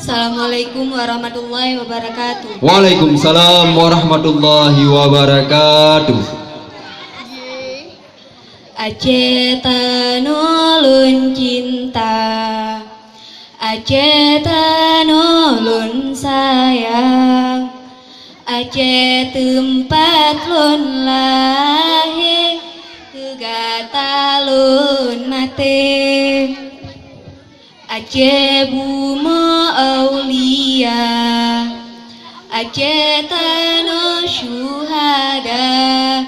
Assalamualaikum warahmatullahi wabarakatuh. Waalaikumsalam warahmatullahi wabarakatuh. Aceh tanulun cinta Aceh tanulun sayang Aceh tempat lun lahir Kegatalun mati Buma aulia Aceh tanah syuhada.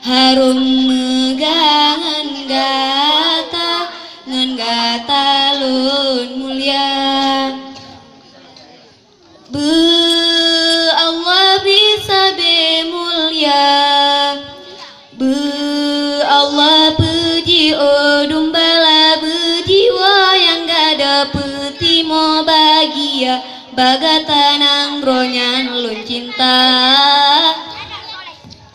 Harum megangan gata Ngan gata lun mulia. Be Allah bisa be mulia. Be Allah puji odum bala berjiwa yang gak mau bahagia Bagatanang ronyan lun cinta.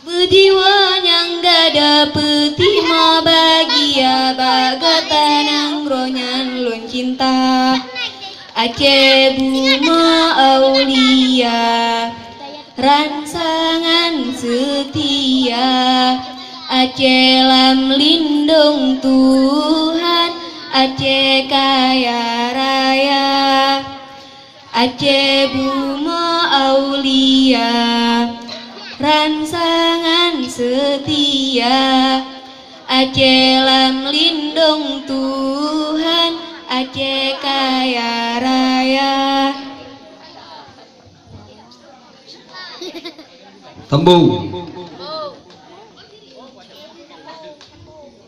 Berjiwa yang gak dapet mau bahagia Bagatanang ronyan lun cinta. Aceh buma aulia Ransangan setia. Aceh lam lindung Tuhan Aceh kaya raya. Aceh buma aulia. Ransangan setia. Aceh lam lindung Tuhan. Aceh kaya raya. Tembung.